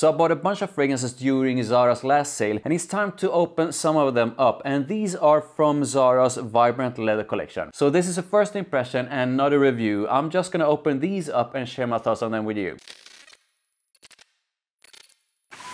So I bought a bunch of fragrances during Zara's last sale and it's time to open some of them up and these are from Zara's Vibrant Leather collection. So this is a first impression and not a review. I'm just gonna open these up and share my thoughts on them with you.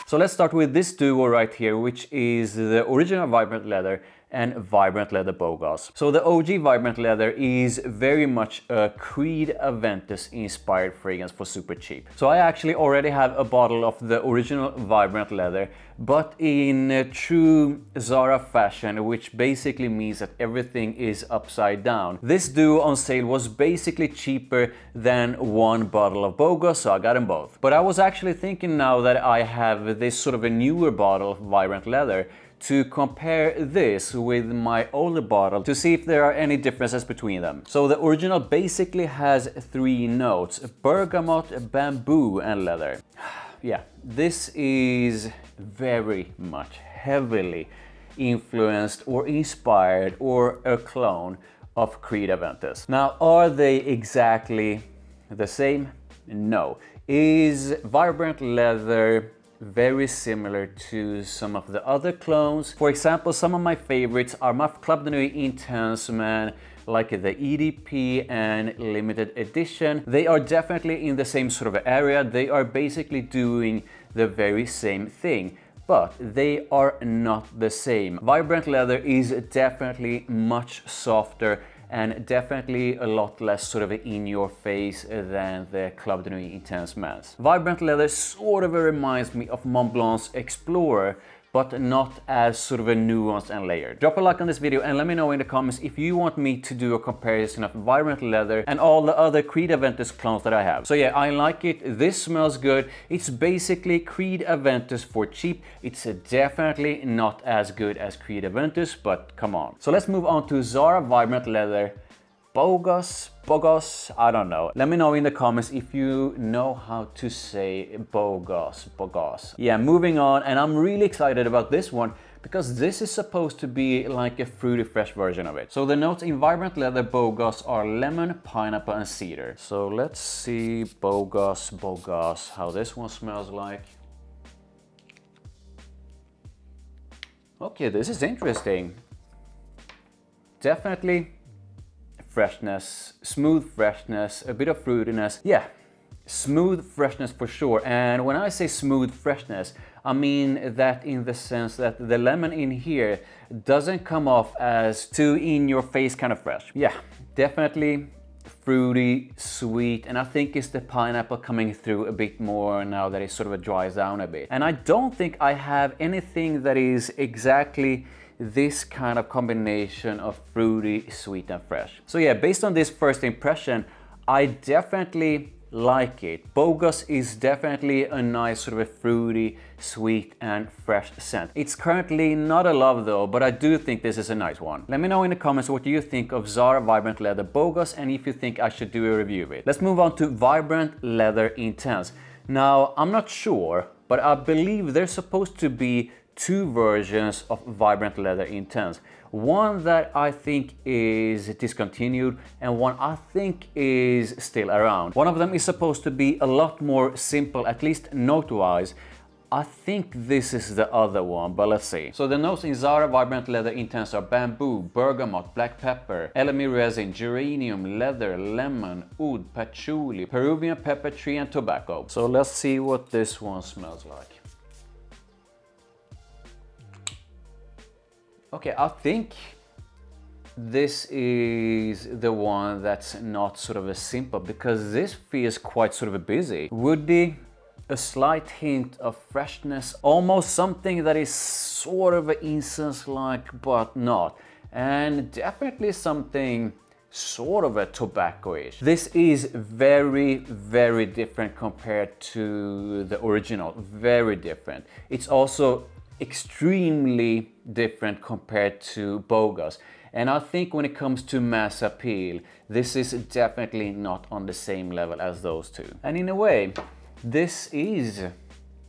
So let's start with this duo right here, which is the original Vibrant Leather and Vibrant Leather Bogoss. So the OG Vibrant Leather is very much a Creed Aventus inspired fragrance for super cheap. So I actually already have a bottle of the original Vibrant Leather, but in uh, true Zara fashion, which basically means that everything is upside down. This duo on sale was basically cheaper than one bottle of Bogoss, so I got them both. But I was actually thinking now that I have this sort of a newer bottle of Vibrant Leather, to compare this with my older bottle to see if there are any differences between them. So the original basically has three notes, bergamot, bamboo and leather. yeah, this is very much heavily influenced or inspired or a clone of Creed Aventus. Now, are they exactly the same? No. Is Vibrant Leather very similar to some of the other clones. For example, some of my favorites are MAF Club de Nuit Intense Man, like the EDP and limited edition. They are definitely in the same sort of area. They are basically doing the very same thing but they are not the same. Vibrant leather is definitely much softer and definitely a lot less sort of in your face than the Club de Nuit Intense Man. Vibrant leather sort of reminds me of Montblanc's Explorer but not as sort of a nuanced and layered. Drop a like on this video and let me know in the comments if you want me to do a comparison of Vibrant Leather and all the other Creed Aventus clones that I have. So yeah, I like it. This smells good. It's basically Creed Aventus for cheap. It's definitely not as good as Creed Aventus, but come on. So let's move on to Zara Vibrant Leather Bogoss, Bogoss, I don't know. Let me know in the comments if you know how to say Bogoss, Bogoss. Yeah, moving on, and I'm really excited about this one because this is supposed to be like a fruity fresh version of it. So the notes in Vibrant Leather Bogoss are lemon, pineapple and cedar. So let's see Bogoss, Bogoss, how this one smells like. Okay, this is interesting. Definitely freshness, smooth freshness, a bit of fruitiness. Yeah, smooth freshness for sure. And when I say smooth freshness, I mean that in the sense that the lemon in here doesn't come off as too in your face kind of fresh. Yeah, definitely fruity, sweet, and I think it's the pineapple coming through a bit more now that it sort of dries down a bit. And I don't think I have anything that is exactly this kind of combination of fruity, sweet and fresh. So yeah, based on this first impression, I definitely like it. Bogoss is definitely a nice sort of a fruity, sweet and fresh scent. It's currently not a love though, but I do think this is a nice one. Let me know in the comments what you think of Zara Vibrant Leather Bogoss and if you think I should do a review of it. Let's move on to Vibrant Leather Intense. Now, I'm not sure, but I believe they're supposed to be two versions of Vibrant Leather Intense. One that I think is discontinued and one I think is still around. One of them is supposed to be a lot more simple, at least note-wise. I think this is the other one, but let's see. So the notes in Zara Vibrant Leather Intense are bamboo, bergamot, black pepper, elemi resin, geranium, leather, lemon, oud, patchouli, Peruvian pepper tree and tobacco. So let's see what this one smells like. Okay, I think this is the one that's not sort of a simple because this feels quite sort of a busy. Woody, a slight hint of freshness, almost something that is sort of incense-like but not. And definitely something sort of a tobacco-ish. This is very, very different compared to the original, very different. It's also extremely different compared to Bogoss. And I think when it comes to mass appeal, this is definitely not on the same level as those two. And in a way, this is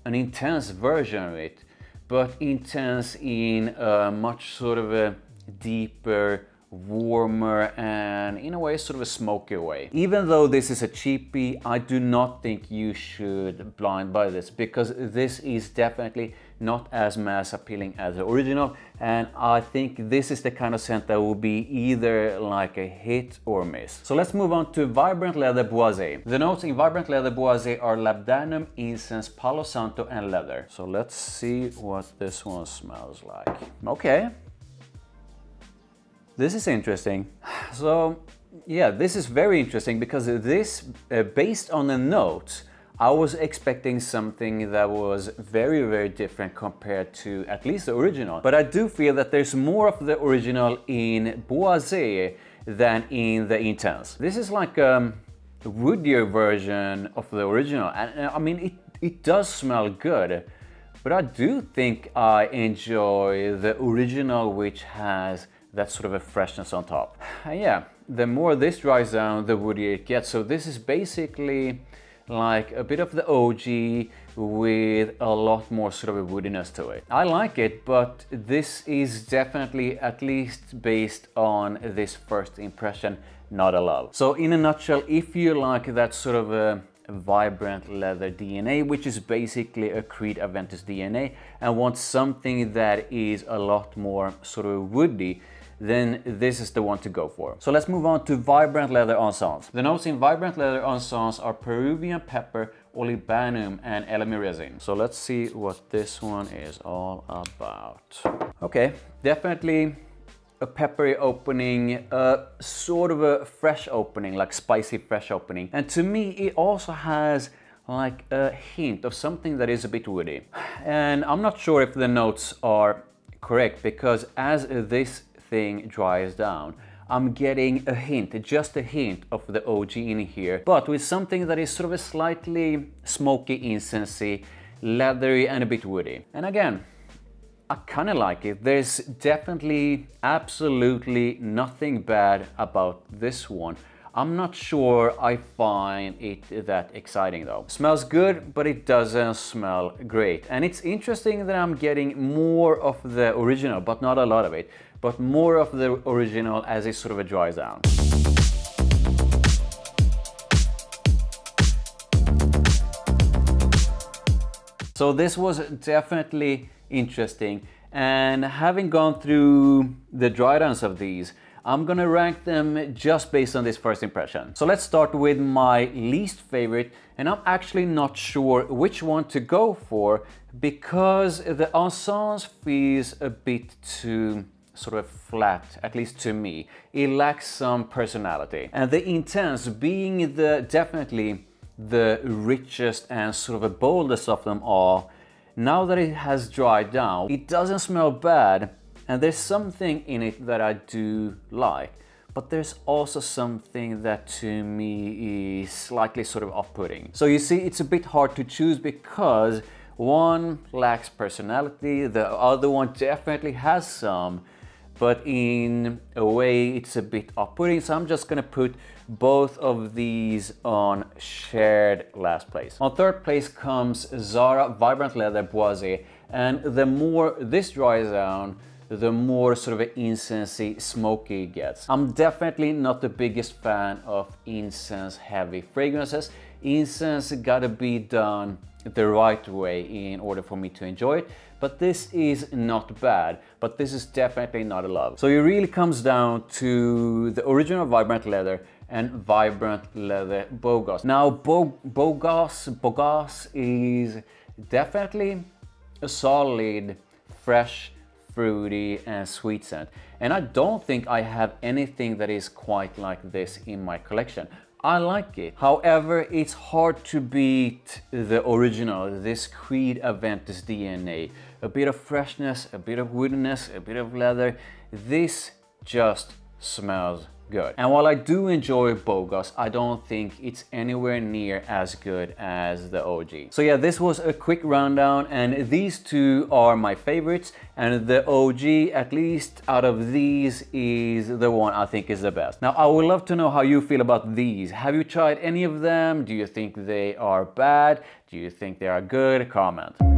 an intense version of it, but intense in a much sort of a deeper, warmer and in a way sort of a smoky way. Even though this is a cheapie, I do not think you should blind buy this because this is definitely not as mass appealing as the original and I think this is the kind of scent that will be either like a hit or miss. So let's move on to Vibrant Leather Boisé. The notes in Vibrant Leather Boisé are labdanum, incense, palo santo and leather. So let's see what this one smells like. Okay, this is interesting. So yeah, this is very interesting because this, uh, based on the notes, I was expecting something that was very, very different compared to at least the original. But I do feel that there's more of the original in Boisé than in the Intense. This is like um, a woodier version of the original. And uh, I mean, it, it does smell good. But I do think I enjoy the original, which has that sort of a freshness on top. And yeah, the more this dries down, the woodier it gets. So this is basically like a bit of the OG with a lot more sort of a woodiness to it. I like it, but this is definitely, at least based on this first impression, not a love. So in a nutshell, if you like that sort of a vibrant leather DNA, which is basically a Creed Aventus DNA, and want something that is a lot more sort of woody, then this is the one to go for. So let's move on to Vibrant Leather Encens. The notes in Vibrant Leather Encens are Peruvian pepper, olibanum and elemi resin. So let's see what this one is all about. Okay, definitely a peppery opening, a sort of a fresh opening, like spicy fresh opening. And to me, it also has like a hint of something that is a bit woody. And I'm not sure if the notes are correct because as this thing dries down. I'm getting a hint, just a hint of the OG in here, but with something that is sort of a slightly smoky, incensey, leathery and a bit woody. And again, I kind of like it. There's definitely absolutely nothing bad about this one. I'm not sure I find it that exciting though. Smells good, but it doesn't smell great. And it's interesting that I'm getting more of the original, but not a lot of it but more of the original as it sort of a dries down. So this was definitely interesting and having gone through the dry downs of these, I'm gonna rank them just based on this first impression. So let's start with my least favorite and I'm actually not sure which one to go for because the Encens feels a bit too sort of flat, at least to me. It lacks some personality. And the Intense being the definitely the richest and sort of the boldest of them all, now that it has dried down, it doesn't smell bad and there's something in it that I do like. But there's also something that to me is slightly sort of off-putting. So you see, it's a bit hard to choose because one lacks personality, the other one definitely has some, but in a way it's a bit off-putting so I'm just gonna put both of these on shared last place. On third place comes Zara Vibrant Leather Boisé and the more this dries down the more sort of incensey smoky it gets. I'm definitely not the biggest fan of incense heavy fragrances. Incense gotta be done the right way in order for me to enjoy it but this is not bad, but this is definitely not a love. So it really comes down to the original Vibrant Leather and Vibrant Leather Bogoss. Now Bo Bogoss, Bogoss is definitely a solid, fresh, fruity and sweet scent. And I don't think I have anything that is quite like this in my collection. I like it. However, it's hard to beat the original, this Creed Aventus DNA. A bit of freshness, a bit of woodiness, a bit of leather. This just smells good. And while I do enjoy Bogoss, I don't think it's anywhere near as good as the OG. So yeah, this was a quick rundown and these two are my favorites and the OG, at least out of these, is the one I think is the best. Now, I would love to know how you feel about these. Have you tried any of them? Do you think they are bad? Do you think they are good? Comment.